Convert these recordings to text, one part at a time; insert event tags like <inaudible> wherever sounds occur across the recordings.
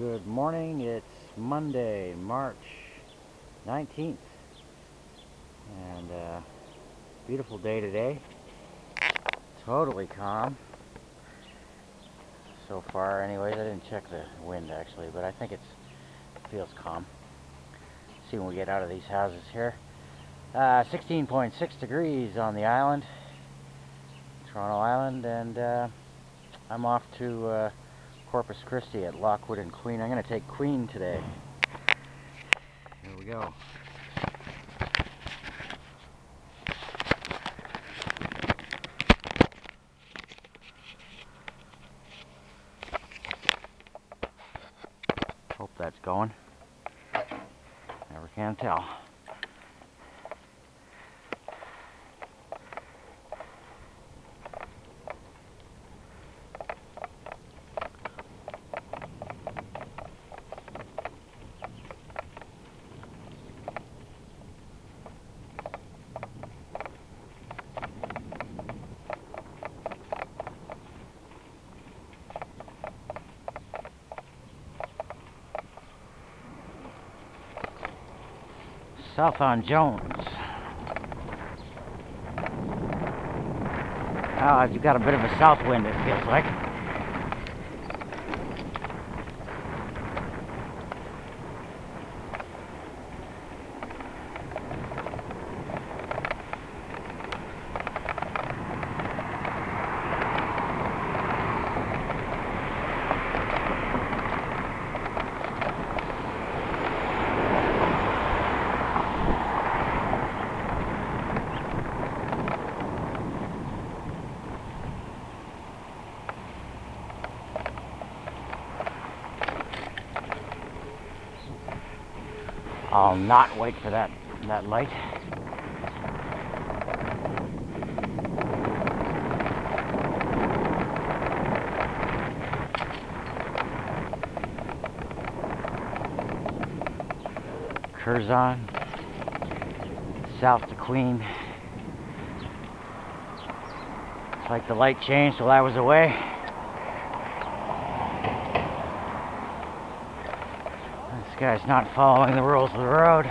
Good morning. It's Monday, March 19th. And uh, beautiful day today. Totally calm. So far, anyways. I didn't check the wind actually, but I think it's, it feels calm. See when we get out of these houses here. 16.6 uh, degrees on the island, Toronto Island, and uh, I'm off to uh, Corpus Christi at Lockwood and Queen. I'm going to take Queen today. Here we go. Hope that's going. Never can tell. South on Jones. Ah, oh, you've got a bit of a south wind, it feels like. I'll not wait for that that light. Curzon, south to Queen. It's like the light changed while I was away. Guy's not following the rules of the road.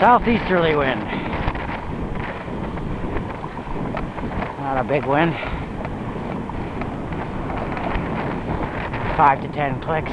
Southeasterly wind. Not a big wind. Five to ten clicks.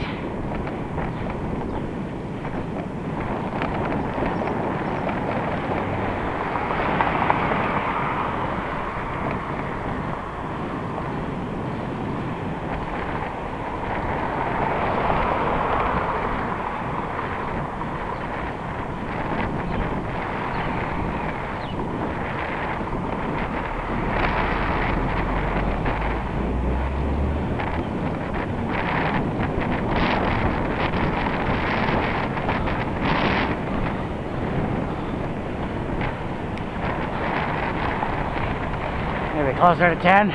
Closer to 10.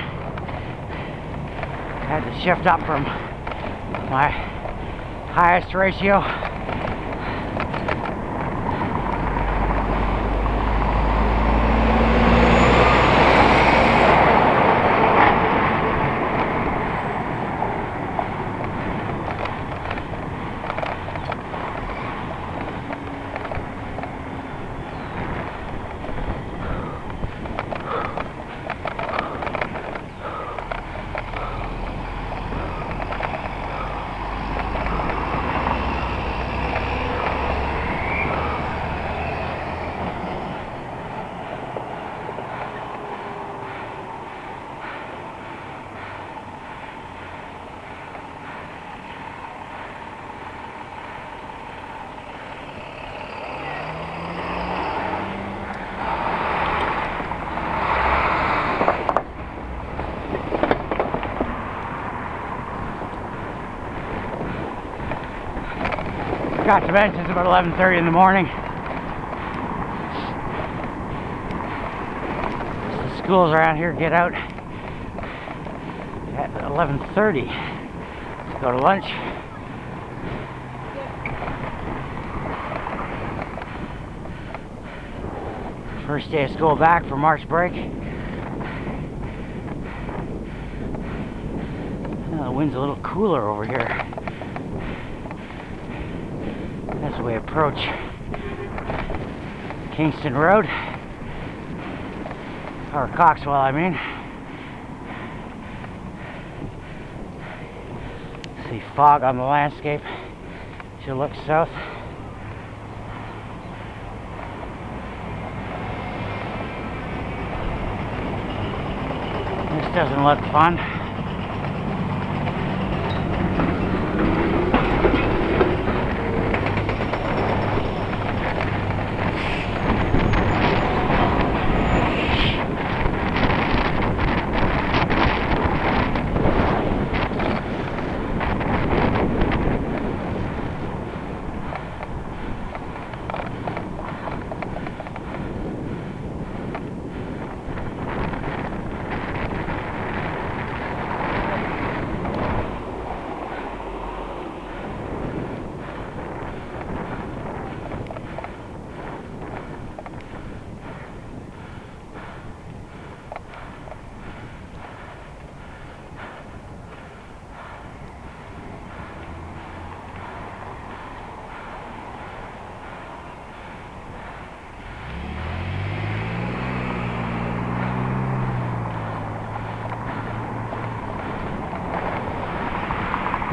Had to shift up from my highest ratio Got to mention it's about 11.30 in the morning. The schools around here get out at 11.30. Go to lunch. First day of school back for March break. Oh, the wind's a little cooler over here. As we approach Kingston Road. Or Coxwell, I mean. See fog on the landscape. Should look south. This doesn't look fun.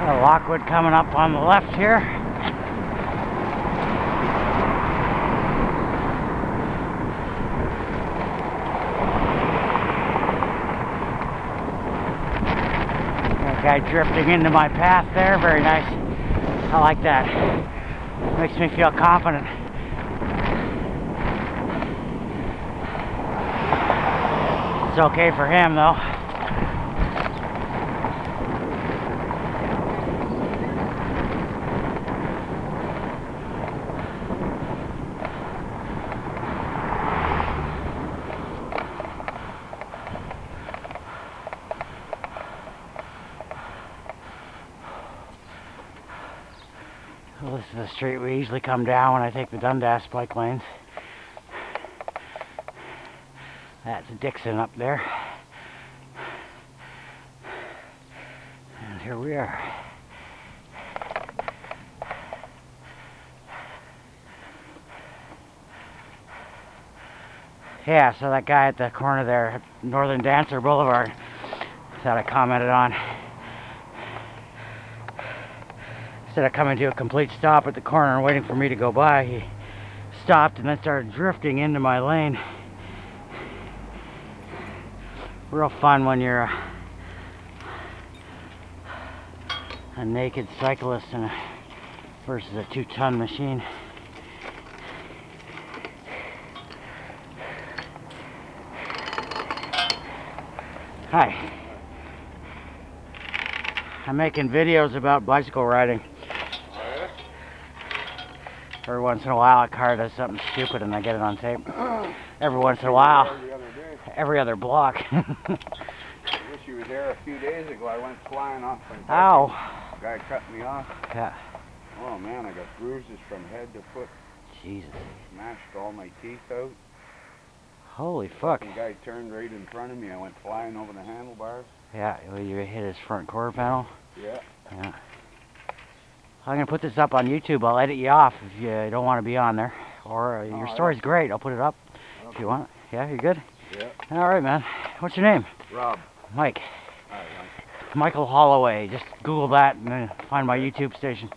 Uh, Lockwood coming up on the left here. Guy drifting into my path there, very nice. I like that. Makes me feel confident. It's okay for him though. Well, this is the street we usually come down when I take the Dundas bike lanes. That's Dixon up there. And here we are. Yeah, so that guy at the corner there, Northern Dancer Boulevard, that I commented on. Instead of coming to a complete stop at the corner and waiting for me to go by, he stopped and then started drifting into my lane. Real fun when you're a, a naked cyclist and a, versus a two-ton machine. Hi. I'm making videos about bicycle riding. Every once in a while, a car does something stupid and I get it on tape. Every once in a while, The other day. every other block. <laughs> I wish you were there a few days ago. I went flying off from Ow. Guy cut me off. Yeah. Oh man, I got bruises from head to foot. Jesus. Smashed all my teeth out. Holy fuck. The guy turned right in front of me. I went flying over the handlebars. Yeah, well, you hit his front quarter panel. Yeah. Yeah. I'm gonna put this up on YouTube. I'll edit you off if you don't want to be on there. Or uh, your story's great. I'll put it up if you want. Yeah, you're good? Yeah. All right, man. What's your name? Rob. Mike. All right, Michael Holloway. Just Google that and then find my YouTube station.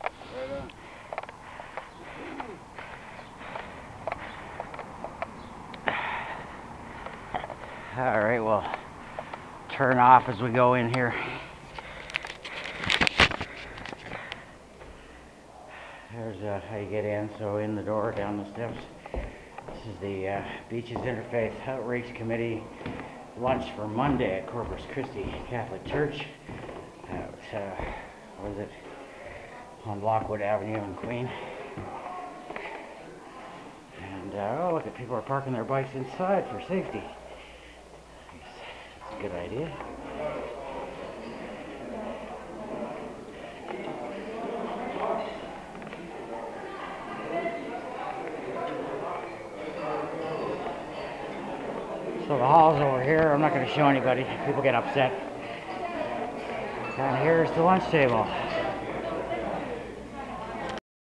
right. All right, well, turn off as we go in here. How you get in. So in the door, down the steps. This is the uh, Beaches Interfaith Outreach Committee lunch for Monday at Corpus Christi Catholic Church. Out, uh, what is it? On Lockwood Avenue in Queen. And uh, oh, look at people are parking their bikes inside for safety. That's a good idea. The hall's over here. I'm not going to show anybody. People get upset. And here's the lunch table.